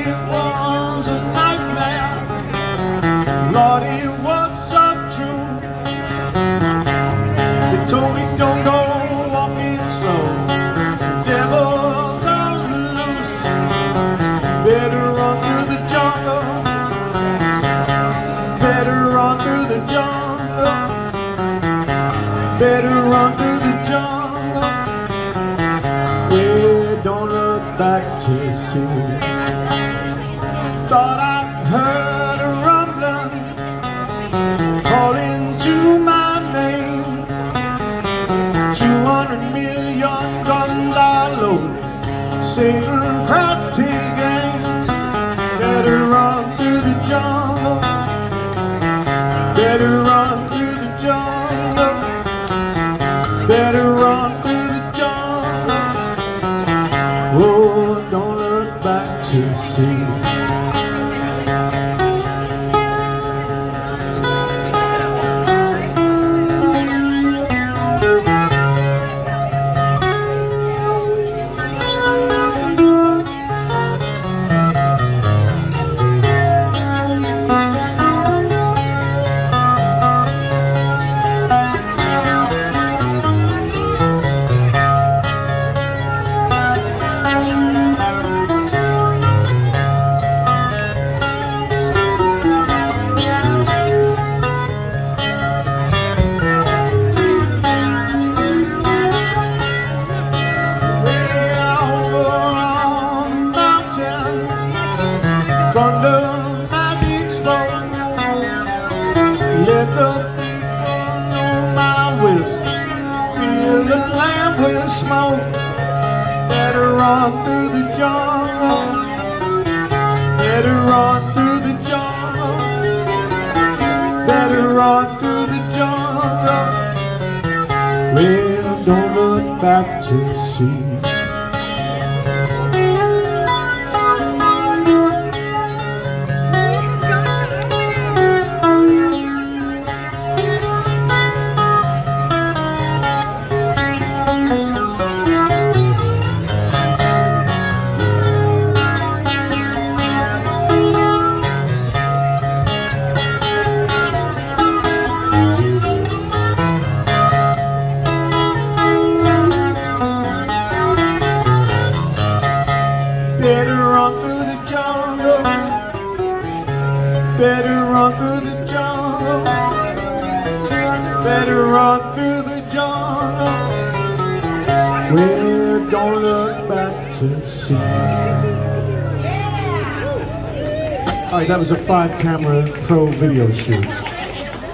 it was a nightmare. Lord, it was so true. They told me don't go walking slow. The devil's loose. Better run through the jungle. Better run through the jungle. Better run through the jungle. Yeah, don't look back to see. Thought I heard a rumbling calling to my name. Two hundred million guns are loaded, across T game. Better run through the jungle. Better run through the jungle. Better run through the jungle. Oh, don't look back to see. Let the people know my wisdom. Fill the land with smoke. Better run through the jungle. Better run through the jungle. Better run through the jungle. Well, don't look back to see. Better run through the jungle. Better run through the jungle. Well, don't look back to see. All right, that was a five camera pro video shoot.